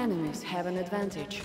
Enemies have an advantage.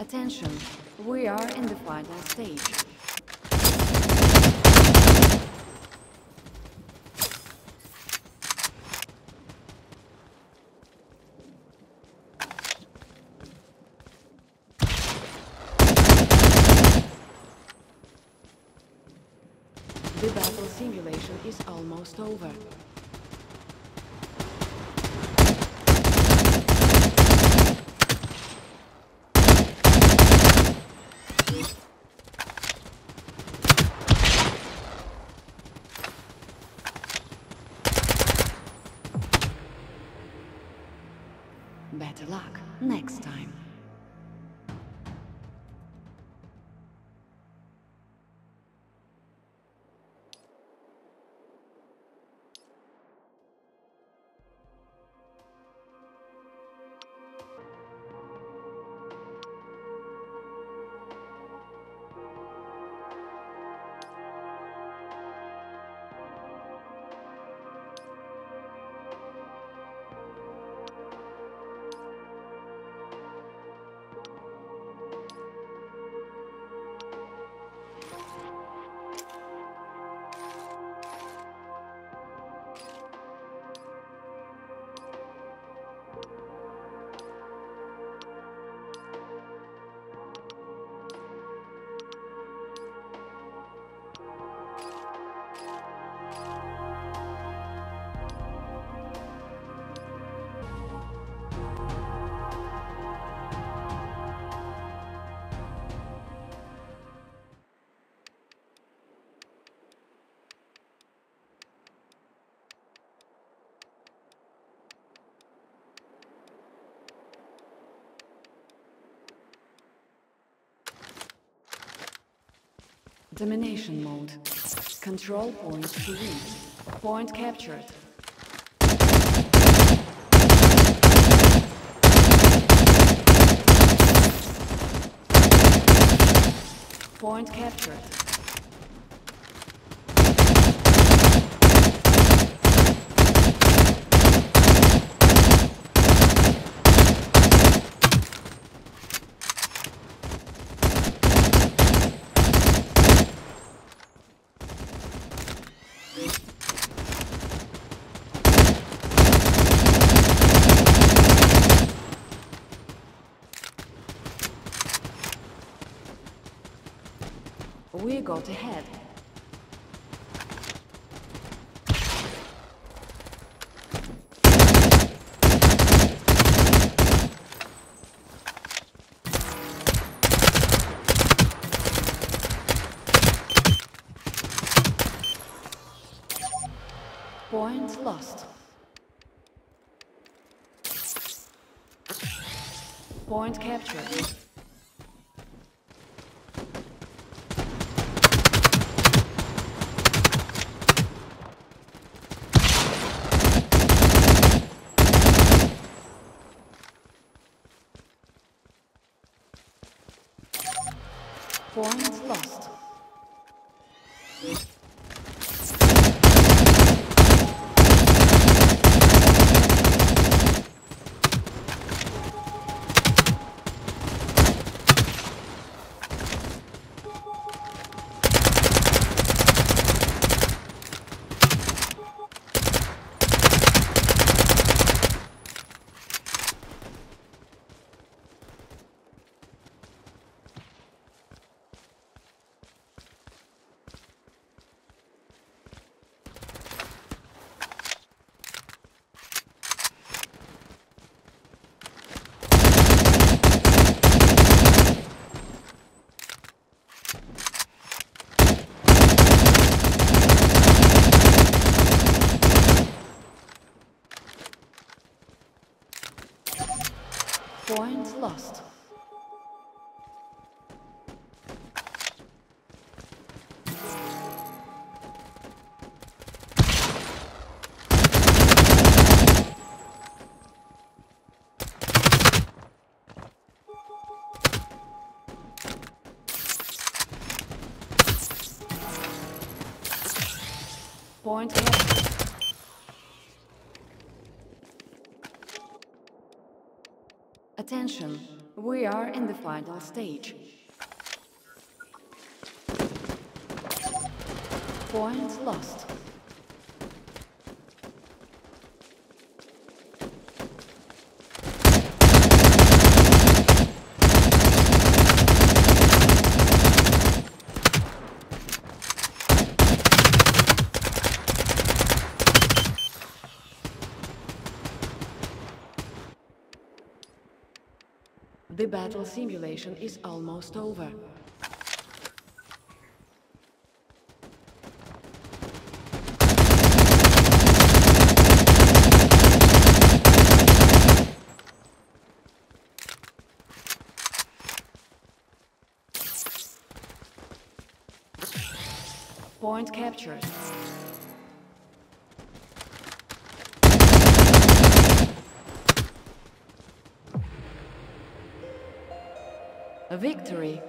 Attention, we are in the final stage. The battle simulation is almost over. Domination mode. Control point. Point captured. Point captured. We got ahead. Points lost. Point captured. Point lost. Point captured. Attention, we are in the final stage. Point lost. The battle simulation is almost over. Point captured. A victory.